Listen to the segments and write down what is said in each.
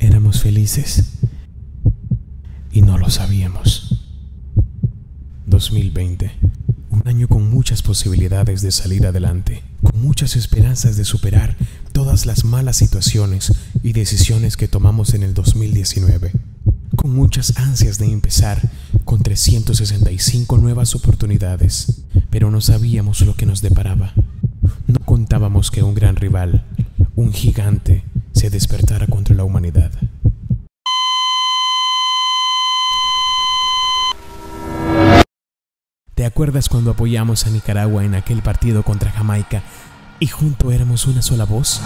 Éramos felices y no lo sabíamos. 2020, un año con muchas posibilidades de salir adelante, con muchas esperanzas de superar todas las malas situaciones y decisiones que tomamos en el 2019, con muchas ansias de empezar con 365 nuevas oportunidades, pero no sabíamos lo que nos deparaba. No contábamos que un gran rival, un gigante, se despertara contra la humanidad. ¿Te acuerdas cuando apoyamos a Nicaragua en aquel partido contra Jamaica y junto éramos una sola voz?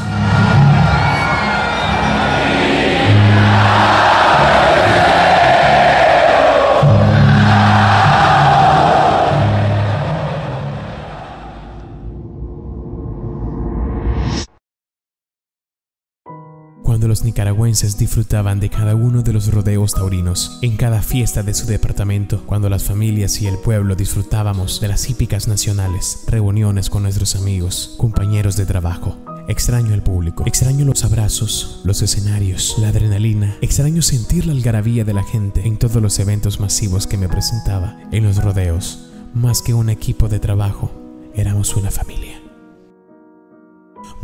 Los nicaragüenses disfrutaban de cada uno de los rodeos taurinos, en cada fiesta de su departamento, cuando las familias y el pueblo disfrutábamos de las hípicas nacionales, reuniones con nuestros amigos, compañeros de trabajo. Extraño el público, extraño los abrazos, los escenarios, la adrenalina, extraño sentir la algarabía de la gente en todos los eventos masivos que me presentaba, en los rodeos. Más que un equipo de trabajo, éramos una familia.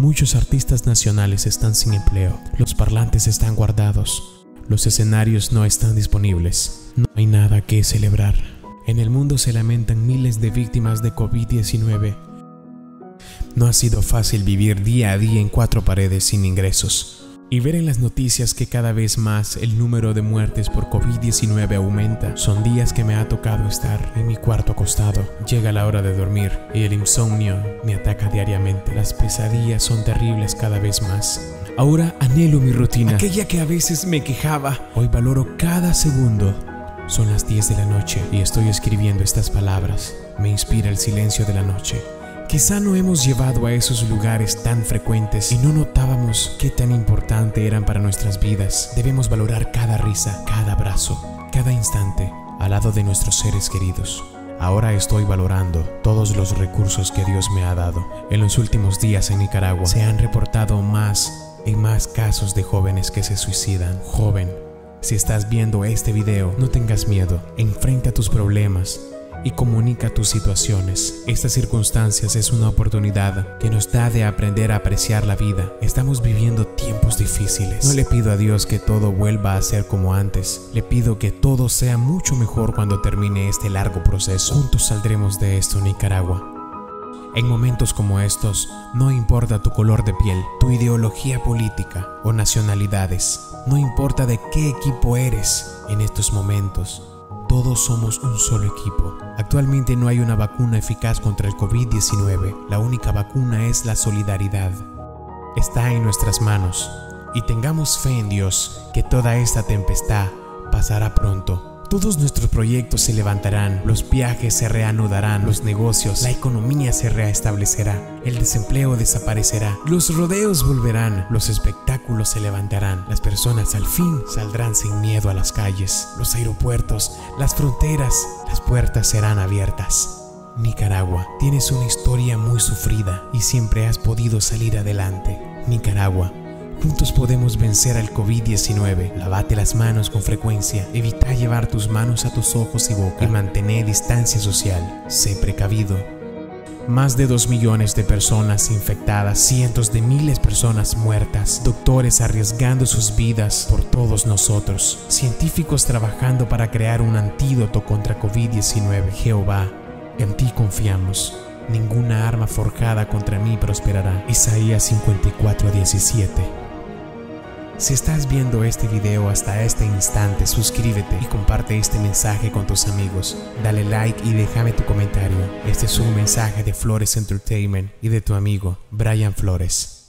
Muchos artistas nacionales están sin empleo, los parlantes están guardados, los escenarios no están disponibles, no hay nada que celebrar. En el mundo se lamentan miles de víctimas de COVID-19. No ha sido fácil vivir día a día en cuatro paredes sin ingresos y ver en las noticias que cada vez más el número de muertes por COVID-19 aumenta. Son días que me ha tocado estar en mi cuarto acostado. Llega la hora de dormir y el insomnio me ataca diariamente. Las pesadillas son terribles cada vez más. Ahora anhelo mi rutina, aquella que a veces me quejaba. Hoy valoro cada segundo. Son las 10 de la noche y estoy escribiendo estas palabras. Me inspira el silencio de la noche. Quizá no hemos llevado a esos lugares tan frecuentes y no notábamos qué tan importante eran para nuestras vidas. Debemos valorar cada risa, cada abrazo, cada instante al lado de nuestros seres queridos. Ahora estoy valorando todos los recursos que Dios me ha dado. En los últimos días en Nicaragua se han reportado más y más casos de jóvenes que se suicidan. Joven, si estás viendo este video, no tengas miedo, enfrenta tus problemas y comunica tus situaciones. Estas circunstancias es una oportunidad que nos da de aprender a apreciar la vida. Estamos viviendo tiempos difíciles. No le pido a Dios que todo vuelva a ser como antes. Le pido que todo sea mucho mejor cuando termine este largo proceso. Juntos saldremos de esto, Nicaragua. En momentos como estos, no importa tu color de piel, tu ideología política o nacionalidades, no importa de qué equipo eres en estos momentos, todos somos un solo equipo. Actualmente no hay una vacuna eficaz contra el COVID-19. La única vacuna es la solidaridad. Está en nuestras manos y tengamos fe en Dios que toda esta tempestad pasará pronto. Todos nuestros proyectos se levantarán, los viajes se reanudarán, los negocios, la economía se reestablecerá, el desempleo desaparecerá, los rodeos volverán, los espectáculos se levantarán, las personas al fin saldrán sin miedo a las calles, los aeropuertos, las fronteras, las puertas serán abiertas. Nicaragua, tienes una historia muy sufrida y siempre has podido salir adelante. Nicaragua, Juntos podemos vencer al COVID-19. Lavate las manos con frecuencia. Evita llevar tus manos a tus ojos y boca. Y mantener distancia social. Sé precavido. Más de 2 millones de personas infectadas, cientos de miles de personas muertas, doctores arriesgando sus vidas por todos nosotros, científicos trabajando para crear un antídoto contra COVID-19. Jehová, en ti confiamos. Ninguna arma forjada contra mí prosperará. Isaías 54, 17. Si estás viendo este video hasta este instante, suscríbete y comparte este mensaje con tus amigos. Dale like y déjame tu comentario. Este es un mensaje de Flores Entertainment y de tu amigo Brian Flores.